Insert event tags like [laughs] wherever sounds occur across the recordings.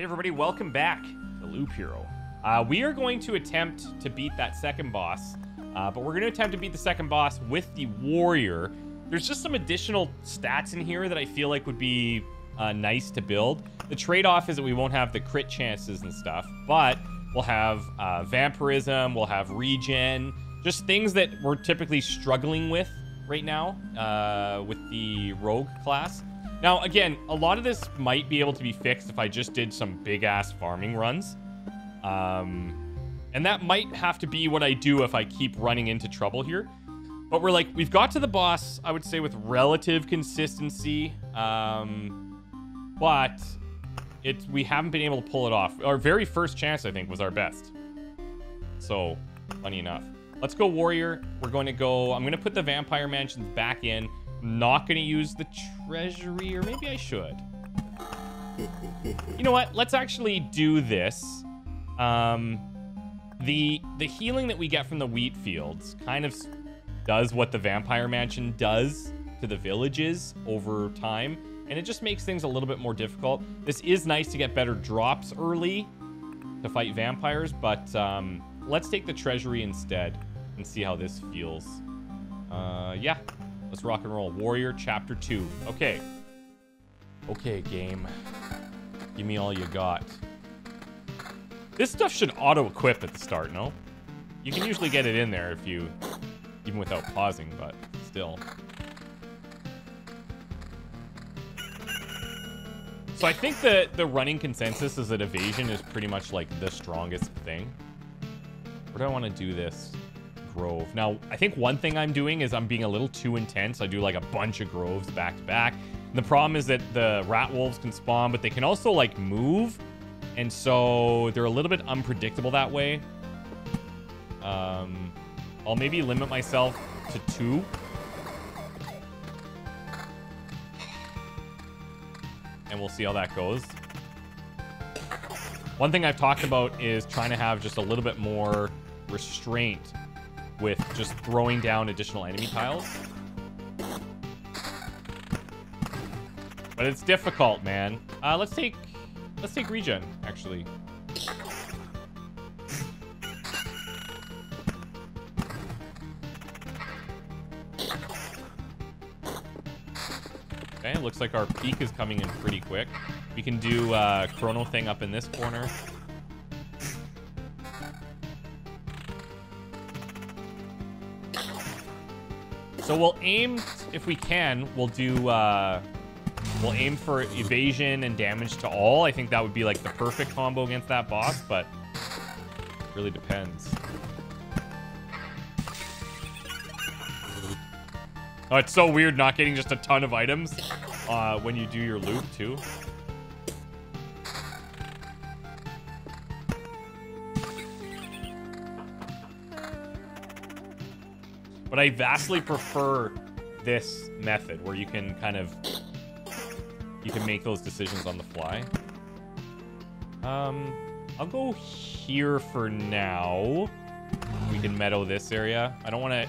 Hey everybody, welcome back to Loop Hero. Uh, we are going to attempt to beat that second boss, uh, but we're going to attempt to beat the second boss with the warrior. There's just some additional stats in here that I feel like would be uh, nice to build. The trade-off is that we won't have the crit chances and stuff, but we'll have uh, vampirism, we'll have regen, just things that we're typically struggling with right now uh, with the rogue class. Now, again, a lot of this might be able to be fixed if I just did some big-ass farming runs. Um, and that might have to be what I do if I keep running into trouble here. But we're like, we've got to the boss, I would say, with relative consistency. Um, but it, we haven't been able to pull it off. Our very first chance, I think, was our best. So, funny enough. Let's go warrior. We're going to go... I'm going to put the vampire mansions back in not going to use the treasury, or maybe I should. You know what? Let's actually do this. Um, the the healing that we get from the wheat fields kind of does what the vampire mansion does to the villages over time, and it just makes things a little bit more difficult. This is nice to get better drops early to fight vampires, but um, let's take the treasury instead and see how this feels. Uh, yeah, Let's rock and roll. Warrior Chapter 2. Okay. Okay, game. Give me all you got. This stuff should auto-equip at the start, no? You can usually get it in there if you... Even without pausing, but still. So I think that the running consensus is that evasion is pretty much like the strongest thing. Where do I want to do this? Grove. Now, I think one thing I'm doing is I'm being a little too intense. I do like a bunch of groves back to back. And the problem is that the rat wolves can spawn, but they can also like move. And so they're a little bit unpredictable that way. Um, I'll maybe limit myself to two. And we'll see how that goes. One thing I've talked about is trying to have just a little bit more restraint with just throwing down additional enemy tiles. But it's difficult, man. Uh, let's take let's take regen, actually. Okay, looks like our peak is coming in pretty quick. We can do uh, chrono thing up in this corner. So we'll aim, if we can, we'll do, uh, we'll aim for evasion and damage to all. I think that would be like the perfect combo against that boss, but really depends. Oh, it's so weird not getting just a ton of items uh, when you do your loop, too. But I vastly prefer this method where you can kind of you can make those decisions on the fly. Um, I'll go here for now. We can meadow this area. I don't want to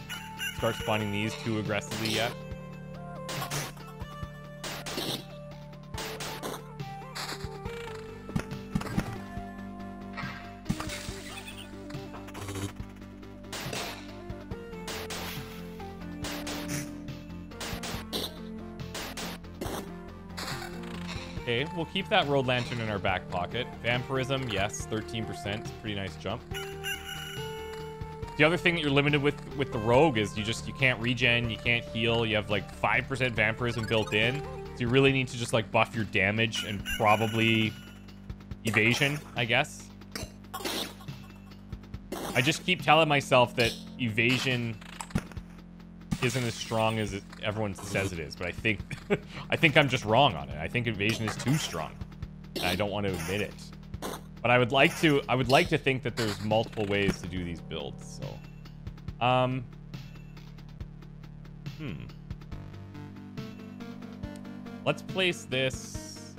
start spawning these too aggressively yet. We'll keep that road lantern in our back pocket. Vampirism, yes, 13%. Pretty nice jump. The other thing that you're limited with with the rogue is you just you can't regen, you can't heal. You have like 5% vampirism built in. So you really need to just like buff your damage and probably evasion, I guess. I just keep telling myself that evasion isn't as strong as it, everyone says it is, but I think [laughs] I think I'm just wrong on it. I think evasion is too strong. And I don't want to admit it. But I would like to I would like to think that there's multiple ways to do these builds, so um Hmm. Let's place this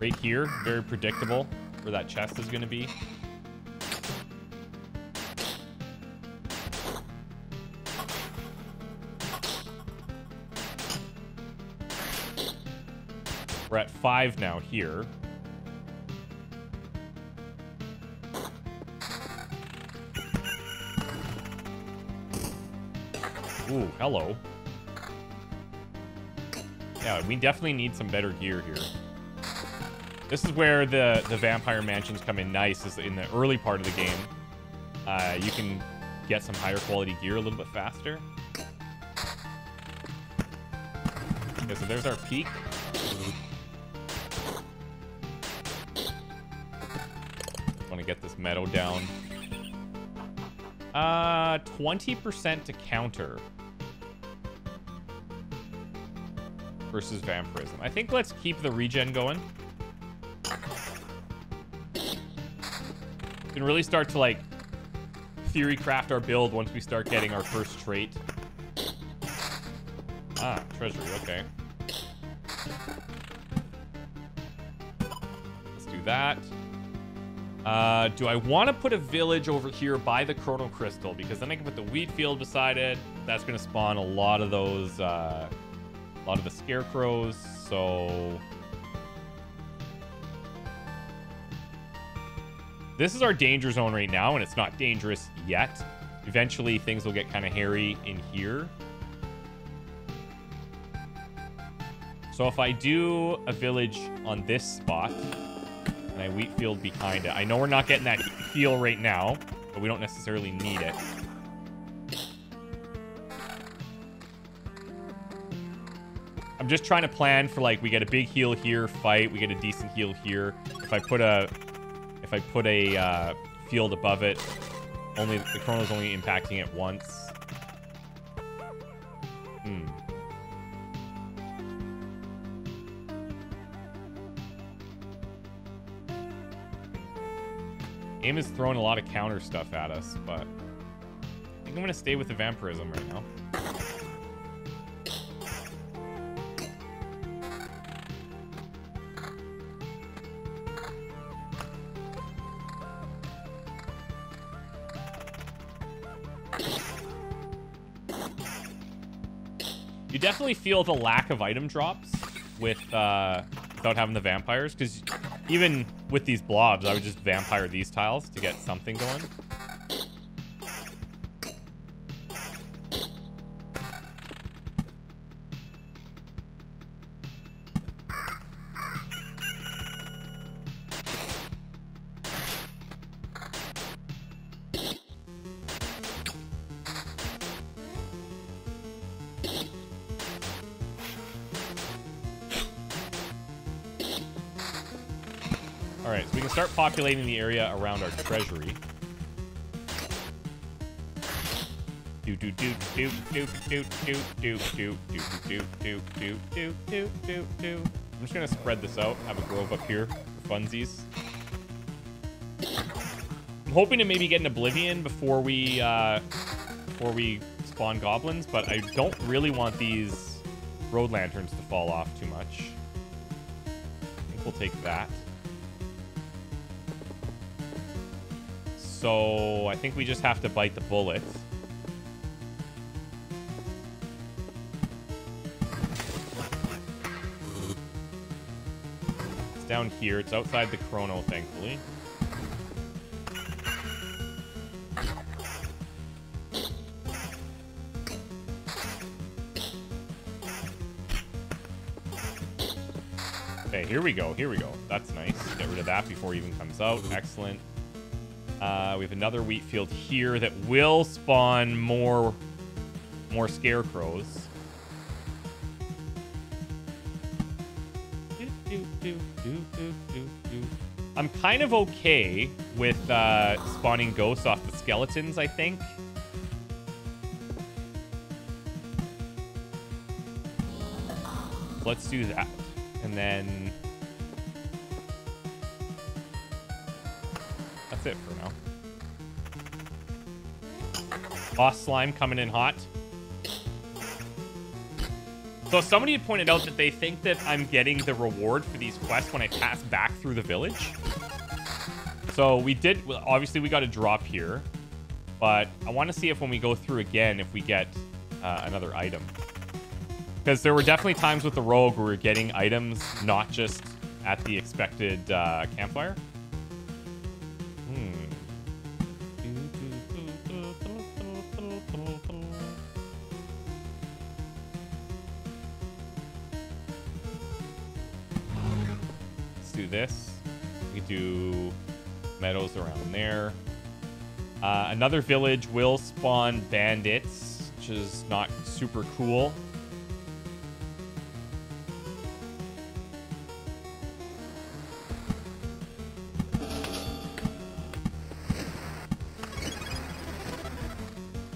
right here, very predictable where that chest is going to be. Five now here. Ooh, hello. Yeah, we definitely need some better gear here. This is where the, the vampire mansions come in nice, is in the early part of the game. Uh, you can get some higher quality gear a little bit faster. Okay, so there's our peak. To get this meadow down. Uh, 20% to counter. Versus vampirism. I think let's keep the regen going. We can really start to, like, theory craft our build once we start getting our first trait. Ah, treasury, okay. Let's do that. Uh, do I want to put a village over here by the Chrono Crystal? Because then I can put the wheat field beside it. That's going to spawn a lot of those, uh, a lot of the scarecrows. So... This is our danger zone right now, and it's not dangerous yet. Eventually, things will get kind of hairy in here. So if I do a village on this spot, and I wheat field behind it, I know we're not getting that heal right now, but we don't necessarily need it. I'm just trying to plan for like we get a big heal here, fight, we get a decent heal here. If I put a if I put a uh, field above it, only the chrono's only impacting it once. Hmm. Aim is throwing a lot of counter stuff at us, but I think I'm gonna stay with the vampirism right now. You definitely feel the lack of item drops with uh, without having the vampires, because even with these blobs, I would just vampire these tiles to get something going. Populating the area around our treasury. Do do do do do do do do do do do do do do do do do. I'm just gonna spread this out. Have a grove up here for funsies. I'm hoping to maybe get an oblivion before we uh, before we spawn goblins, but I don't really want these road lanterns to fall off too much. I think we'll take that. So I think we just have to bite the bullet. It's down here. It's outside the chrono, thankfully. Okay, here we go. Here we go. That's nice. Get rid of that before it even comes out. Excellent. Uh, we have another wheat field here that will spawn more, more scarecrows. I'm kind of okay with uh, spawning ghosts off the skeletons, I think. Let's do that. And then... That's it for now. Boss slime coming in hot. So somebody pointed out that they think that I'm getting the reward for these quests when I pass back through the village. So we did, obviously we got a drop here, but I want to see if when we go through again, if we get uh, another item. Because there were definitely times with the rogue where we are getting items not just at the expected uh, campfire. This. We do meadows around there. Uh, another village will spawn bandits, which is not super cool.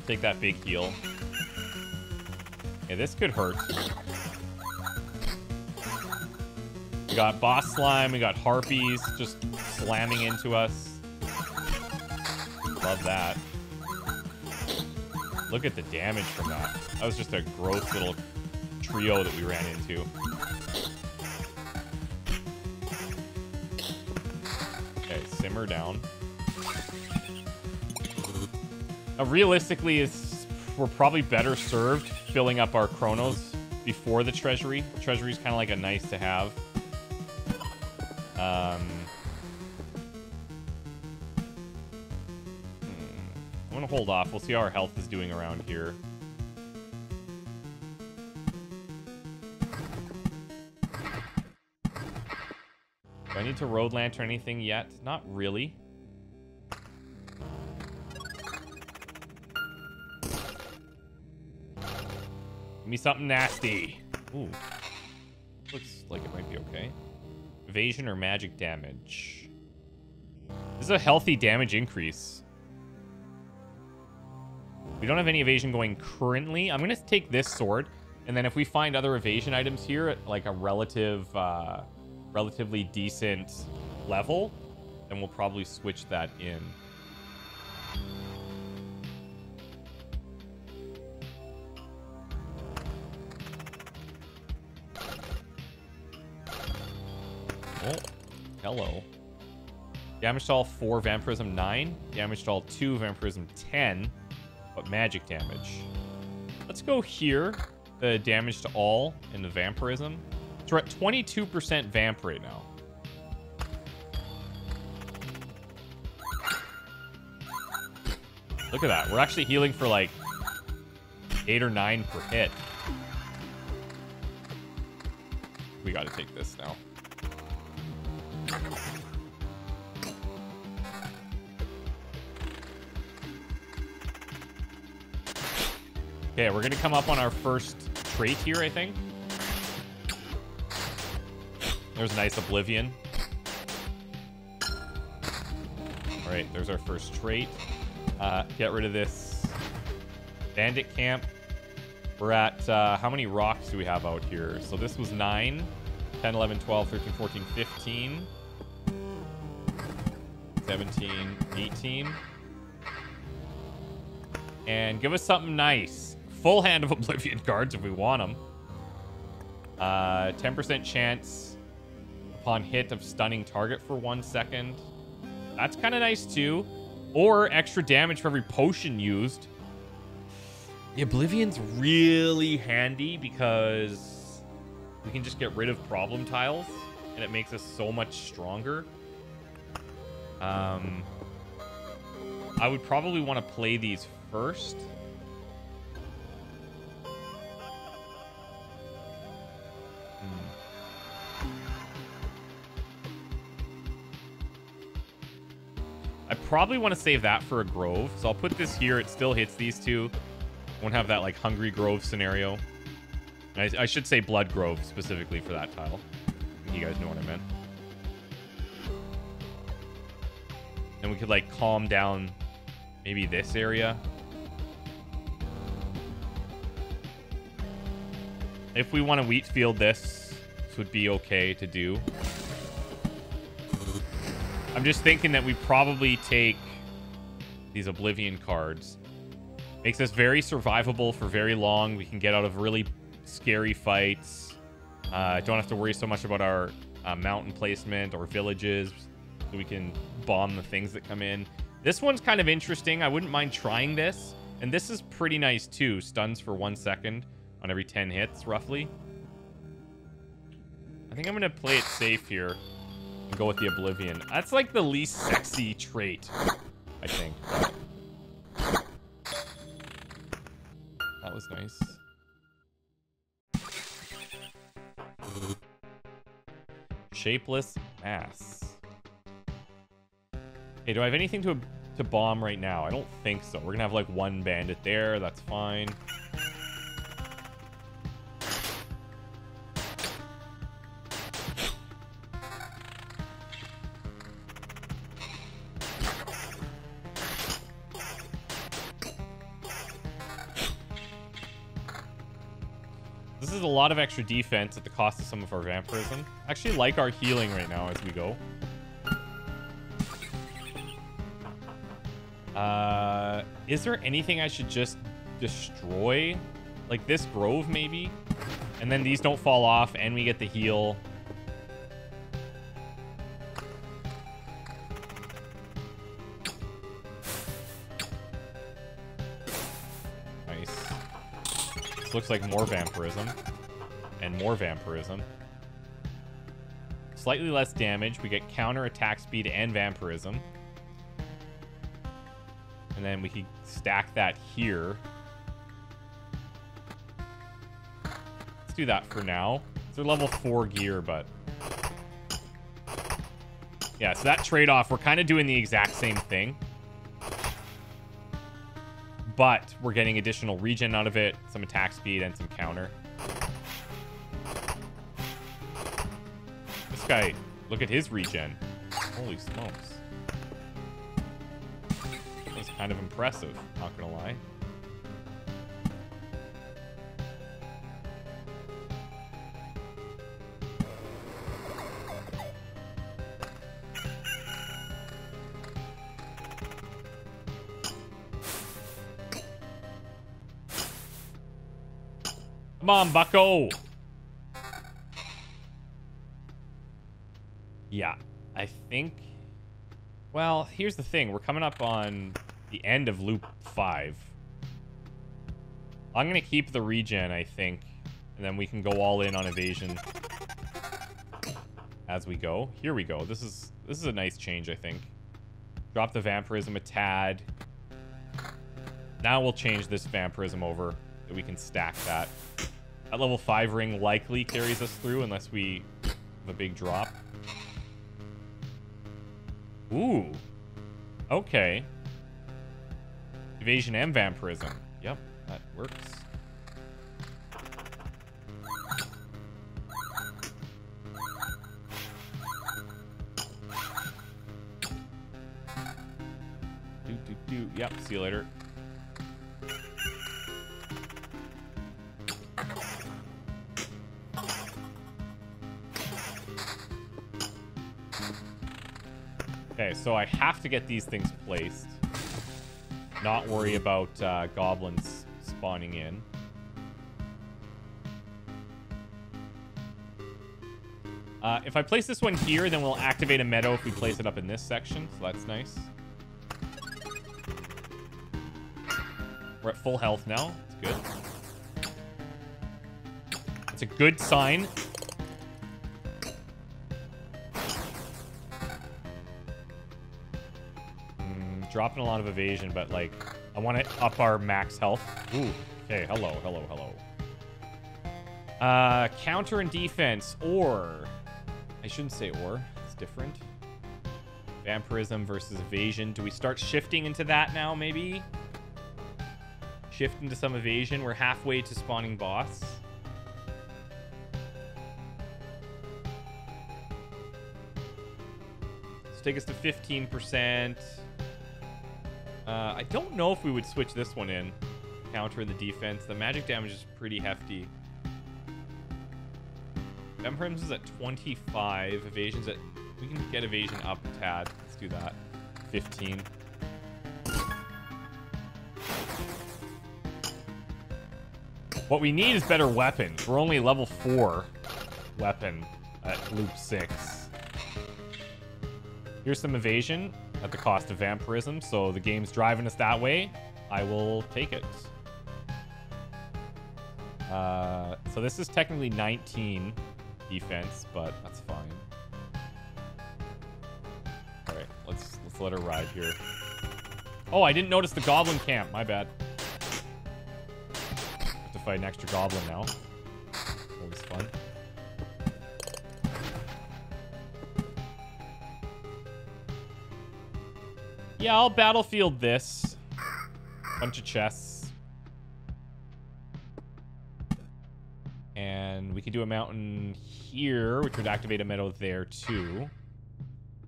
Take that big heal. Yeah, this could hurt. Got boss slime, we got harpies just slamming into us. Love that. Look at the damage from that. That was just a gross little trio that we ran into. Okay, simmer down. Now, realistically, is we're probably better served filling up our chronos before the treasury. Treasury is kind of like a nice to have. Um, hmm, I'm gonna hold off. We'll see how our health is doing around here. Do I need to road lantern anything yet? Not really. Give me something nasty. Ooh. Looks like it might be okay. Evasion or magic damage. This is a healthy damage increase. We don't have any evasion going currently. I'm going to take this sword. And then if we find other evasion items here at like a relative, uh, relatively decent level, then we'll probably switch that in. Oh, hello. Damage to all 4, Vampirism 9. Damage to all 2, Vampirism 10. But magic damage. Let's go here. The damage to all in the Vampirism. So we're at 22% Vamp right now. Look at that. We're actually healing for like 8 or 9 per hit. We gotta take this now. Okay, we're gonna come up on our first trait here, I think. There's a nice Oblivion. Alright, there's our first trait. Uh, get rid of this bandit camp. We're at, uh, how many rocks do we have out here? So this was 9, 10, 11, 12, 13, 14, 15, 17, 18. And give us something nice. Full hand of [laughs] Oblivion cards if we want them. 10% uh, chance upon hit of stunning target for one second. That's kind of nice too. Or extra damage for every potion used. The Oblivion's really handy because we can just get rid of problem tiles and it makes us so much stronger. Um, I would probably want to play these first. Probably want to save that for a Grove. So I'll put this here. It still hits these two. Won't have that, like, Hungry Grove scenario. I, I should say Blood Grove specifically for that tile. You guys know what I meant. And we could, like, calm down maybe this area. If we want to wheat field this, this would be okay to do. I'm just thinking that we probably take these Oblivion cards. Makes us very survivable for very long. We can get out of really scary fights. Uh, don't have to worry so much about our uh, mountain placement or villages. So we can bomb the things that come in. This one's kind of interesting. I wouldn't mind trying this. And this is pretty nice too. Stuns for one second. on every 10 hits, roughly. I think I'm going to play it safe here go with the Oblivion. That's like the least sexy trait, I think. That was nice. Shapeless mass. Hey, do I have anything to to bomb right now? I don't think so. We're gonna have like one bandit there. That's fine. Lot of extra defense at the cost of some of our vampirism. Actually like our healing right now as we go. Uh, is there anything I should just destroy? Like this grove, maybe? And then these don't fall off, and we get the heal. Nice. This looks like more vampirism. And more vampirism. Slightly less damage. We get counter attack speed and vampirism. And then we can stack that here. Let's do that for now. A level 4 gear, but... Yeah, so that trade-off, we're kind of doing the exact same thing. But we're getting additional regen out of it, some attack speed, and some counter. Guy, look at his regen. Holy smokes That's kind of impressive, not gonna lie. Come on, bucko! Yeah, I think... Well, here's the thing. We're coming up on the end of loop five. I'm going to keep the regen, I think. And then we can go all in on evasion as we go. Here we go. This is this is a nice change, I think. Drop the vampirism a tad. Now we'll change this vampirism over that we can stack that. That level 5 ring likely carries us through unless we have a big drop. Ooh. Okay. Evasion and vampirism. Yep, that works. Do, do, do. Yep, see you later. Okay, so I have to get these things placed not worry about uh, goblins spawning in. Uh, if I place this one here, then we'll activate a meadow if we place it up in this section, so that's nice. We're at full health now. It's good. It's a good sign. Dropping a lot of evasion, but like, I want to up our max health. Ooh, okay, hello, hello, hello. Uh, counter and defense, or... I shouldn't say or, it's different. Vampirism versus evasion. Do we start shifting into that now, maybe? Shift into some evasion. We're halfway to spawning boss. Let's take us to 15%. Uh, I don't know if we would switch this one in. Counter in the defense. The magic damage is pretty hefty. Vampirism is at 25. Evasion's at... We can get evasion up a tad. Let's do that. 15. What we need is better weapons. We're only level 4 weapon at loop 6. Here's some evasion at the cost of vampirism, so the game's driving us that way. I will take it. Uh, so this is technically 19 defense, but that's fine. All right, let's let's let her ride here. Oh, I didn't notice the goblin camp. My bad. Have to fight an extra goblin now. Yeah, I'll battlefield this. Bunch of chests. And we could do a mountain here, which would activate a meadow there too.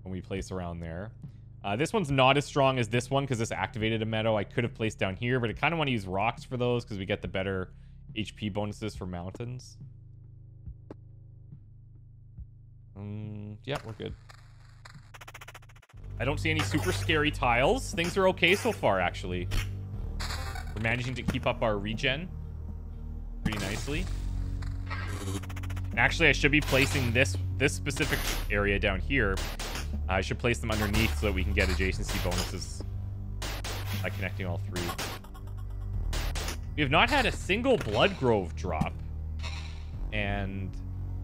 When we place around there. Uh, this one's not as strong as this one because this activated a meadow. I could have placed down here, but I kind of want to use rocks for those because we get the better HP bonuses for mountains. Um, yeah, we're good. I don't see any super scary tiles. Things are okay so far, actually. We're managing to keep up our regen pretty nicely. And actually, I should be placing this this specific area down here. I should place them underneath so that we can get adjacency bonuses by connecting all three. We have not had a single Blood Grove drop, and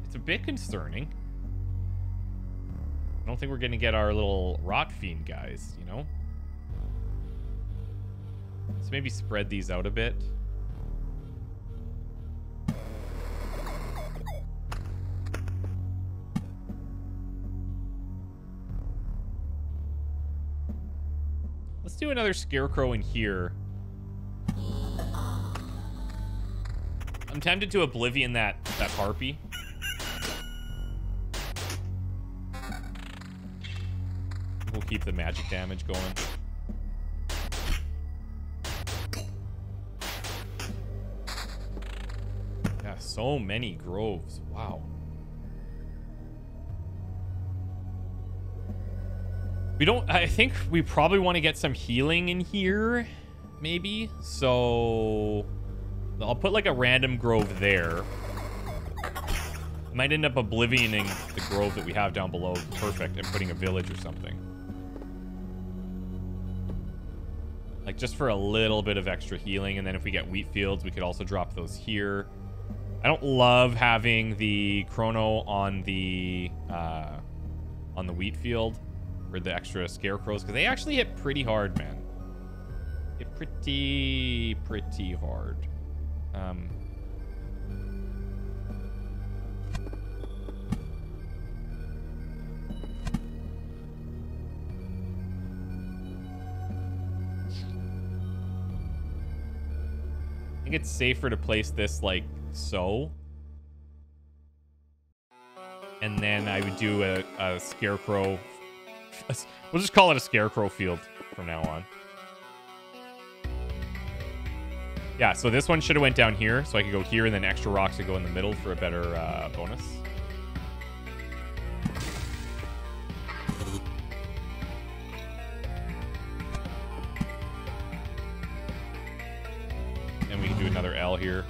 it's a bit concerning. I don't think we're going to get our little Rot Fiend guys, you know? Let's maybe spread these out a bit. Let's do another Scarecrow in here. I'm tempted to Oblivion that, that Harpy. Keep the magic damage going. Yeah, so many groves. Wow. We don't... I think we probably want to get some healing in here, maybe. So... I'll put like a random grove there. Might end up oblivioning the grove that we have down below. Perfect. And putting a village or something. Like just for a little bit of extra healing. And then if we get wheat fields, we could also drop those here. I don't love having the chrono on the uh, on the wheat field for the extra scarecrows because they actually hit pretty hard, man. Hit pretty, pretty hard. Um, think it's safer to place this like so. And then I would do a, a scarecrow. We'll just call it a scarecrow field from now on. Yeah, so this one should have went down here, so I could go here, and then extra rocks would go in the middle for a better uh, bonus. Here.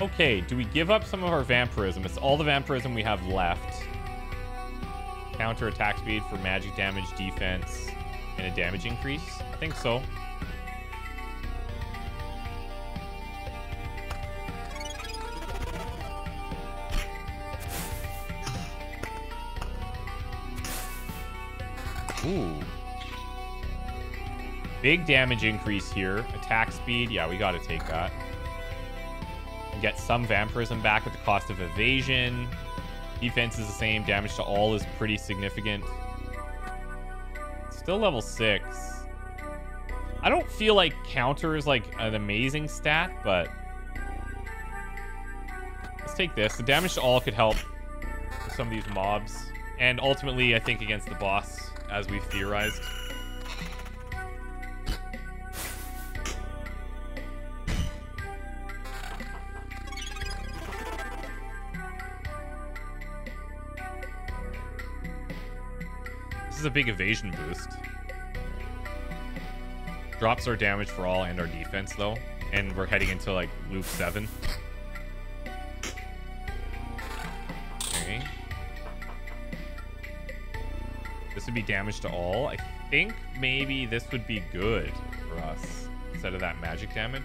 Okay, do we give up some of our vampirism? It's all the vampirism we have left. Counter attack speed for magic damage, defense, and a damage increase? I think so. Big damage increase here. Attack speed. Yeah, we got to take that. And Get some vampirism back at the cost of evasion. Defense is the same. Damage to all is pretty significant. Still level 6. I don't feel like counter is like an amazing stat, but... Let's take this. The damage to all could help some of these mobs. And ultimately, I think against the boss, as we've theorized. Is a big evasion boost. Drops our damage for all and our defense, though. And we're heading into, like, loop 7. Okay. This would be damage to all. I think maybe this would be good for us instead of that magic damage.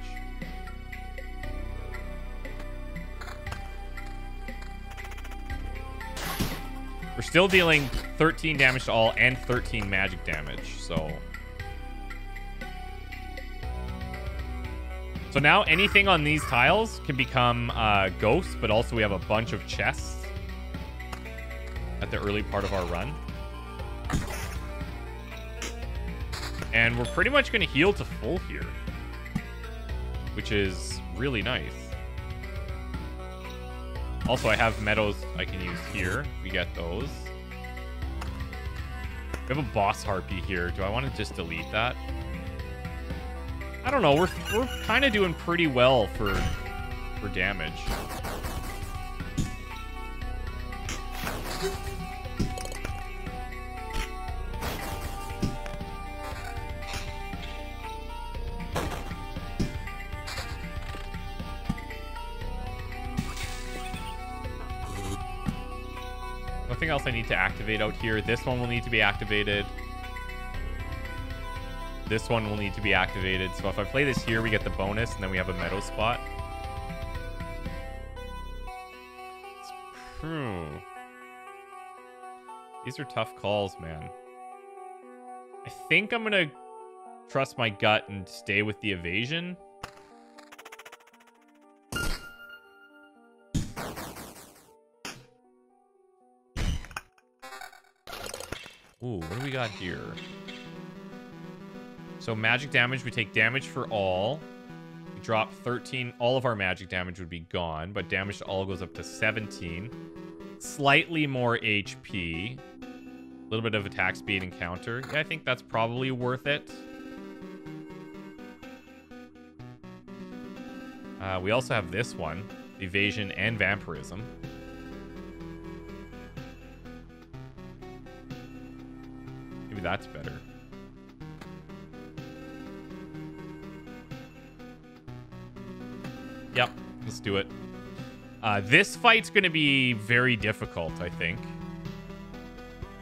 Still dealing 13 damage to all and 13 magic damage, so... So now anything on these tiles can become uh, ghosts, but also we have a bunch of chests at the early part of our run. And we're pretty much going to heal to full here, which is really nice. Also, I have meadows I can use here. We get those. We have a boss harpy here. Do I want to just delete that? I don't know. We're, we're kind of doing pretty well for, for damage. I need to activate out here. This one will need to be activated. This one will need to be activated. So if I play this here, we get the bonus, and then we have a meadow spot. Hmm. These are tough calls, man. I think I'm going to trust my gut and stay with the evasion. Ooh, what do we got here? So magic damage, we take damage for all. We drop 13. All of our magic damage would be gone, but damage to all goes up to 17. Slightly more HP. A little bit of attack speed and counter. Yeah, I think that's probably worth it. Uh, we also have this one. Evasion and Vampirism. That's better. Yep, let's do it. Uh, this fight's going to be very difficult, I think.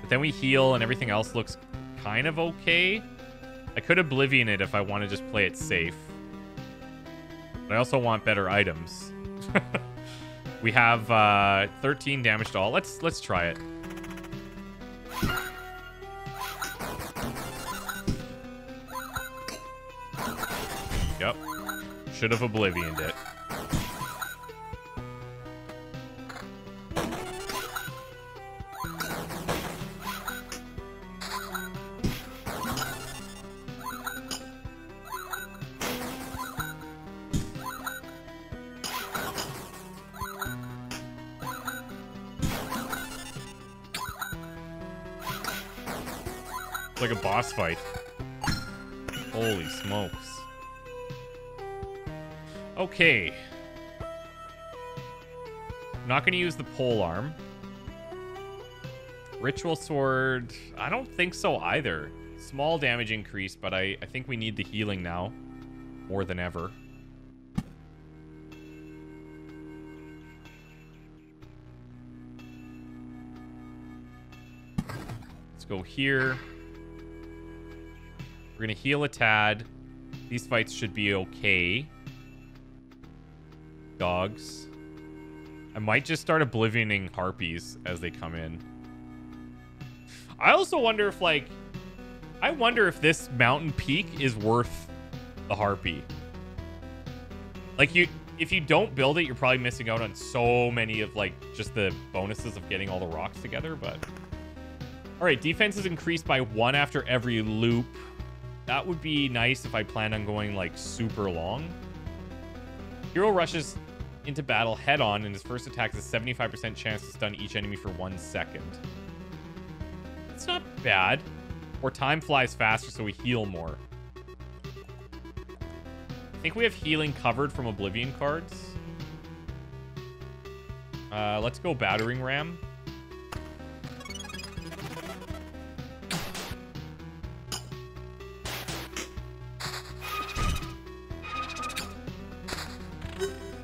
But then we heal and everything else looks kind of okay. I could Oblivion it if I want to just play it safe. But I also want better items. [laughs] we have uh, 13 damage to all. Let's let's try it. Yep. Should have Oblivioned it. like a boss fight. Holy smokes. Okay. Not going to use the pole arm. Ritual sword, I don't think so either. Small damage increase, but I, I think we need the healing now. More than ever. Let's go here. We're going to heal a tad. These fights should be okay. Dogs. I might just start oblivioning harpies as they come in. I also wonder if, like... I wonder if this mountain peak is worth the harpy. Like, you... If you don't build it, you're probably missing out on so many of, like, just the bonuses of getting all the rocks together, but... Alright, defense is increased by one after every loop. That would be nice if I plan on going, like, super long. Hero rushes into battle head-on, and his first attack has a 75% chance to stun each enemy for one second. It's not bad. Or time flies faster, so we heal more. I think we have healing covered from Oblivion cards. Uh, let's go Battering Ram.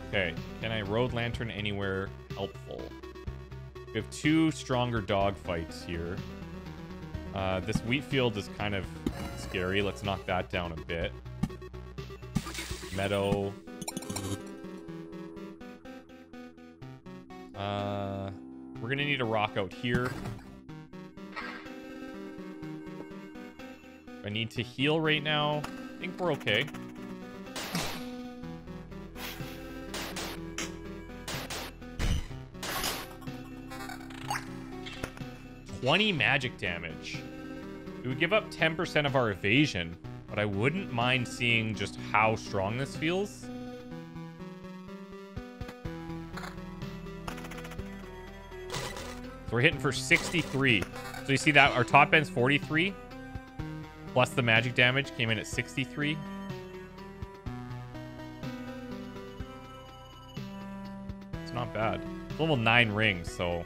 Okay, can I Road Lantern anywhere helpful? We have two stronger dog fights here. Uh, this wheat field is kind of scary. Let's knock that down a bit. Meadow. Uh, we're gonna need a rock out here. I need to heal right now. I think we're okay. Twenty magic damage. It would give up 10% of our evasion, but I wouldn't mind seeing just how strong this feels. So we're hitting for 63. So you see that our top end's 43. Plus the magic damage came in at 63. It's not bad. It's level 9 rings, so...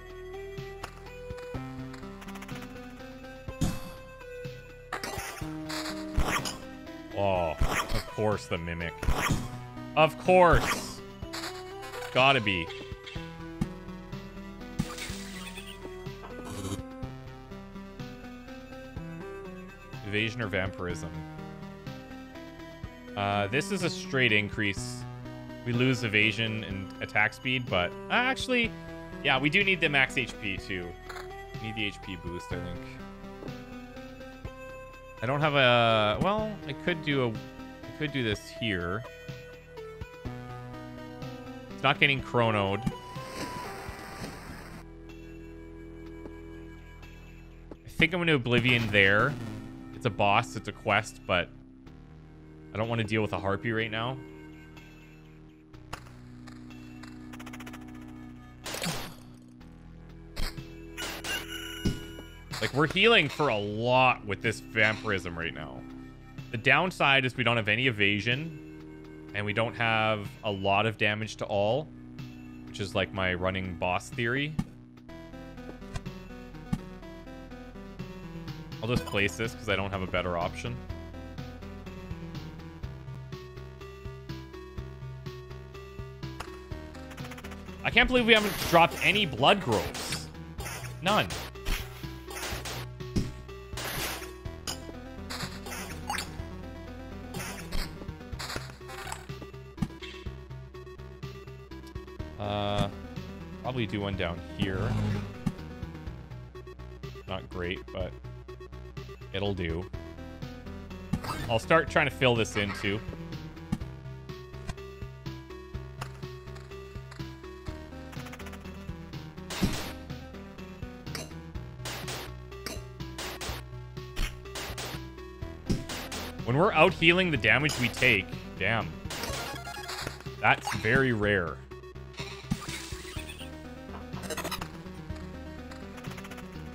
course the Mimic. Of course! Gotta be. Evasion or Vampirism. Uh, this is a straight increase. We lose evasion and attack speed, but uh, actually, yeah, we do need the max HP too. Need the HP boost, I think. I don't have a... Well, I could do a... Could do this here. It's not getting chronoed. I think I'm going to Oblivion there. It's a boss, it's a quest, but I don't want to deal with a Harpy right now. Like, we're healing for a lot with this vampirism right now. The downside is we don't have any evasion, and we don't have a lot of damage to all, which is like my running boss theory. I'll just place this because I don't have a better option. I can't believe we haven't dropped any blood groves. None. Probably do one down here. Not great, but it'll do. I'll start trying to fill this in too. When we're out healing the damage we take, damn. That's very rare.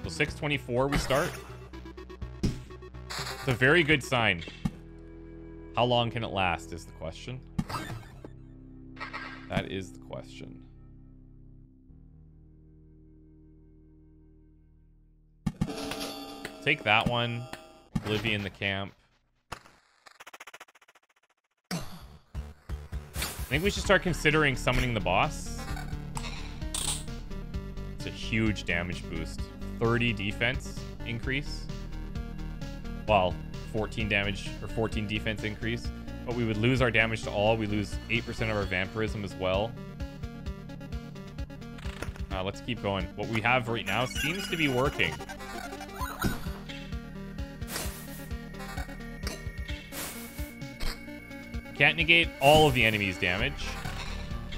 So 624 we start. It's a very good sign. How long can it last is the question. That is the question. Take that one. Oblivion the camp. I think we should start considering summoning the boss. It's a huge damage boost. 30 defense increase. Well, 14 damage or 14 defense increase. But we would lose our damage to all. We lose 8% of our vampirism as well. Uh, let's keep going. What we have right now seems to be working. Can't negate all of the enemy's damage.